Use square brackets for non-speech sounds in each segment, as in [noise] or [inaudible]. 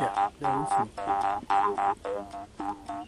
Yeah, that was me.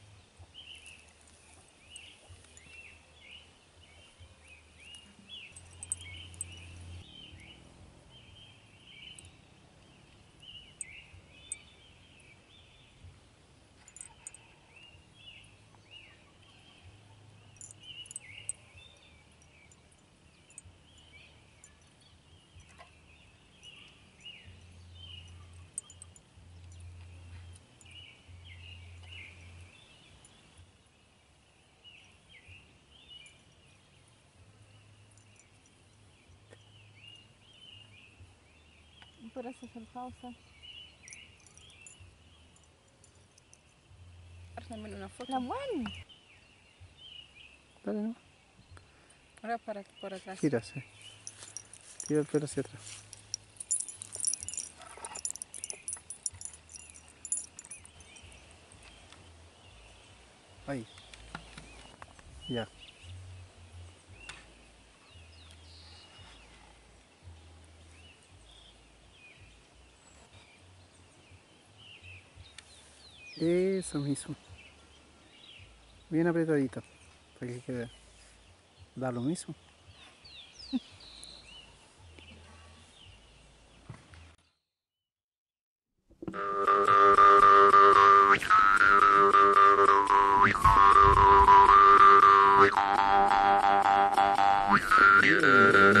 eso hacer pausa. Una foto. La buena. Dale, ¿no? Ahora para aquí por atrás. Gírase. Tira el pelo hacia atrás. Ahí. Ya. Eso mismo. Bien apretadito. Para que quede. Da lo mismo. [laughs]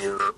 you.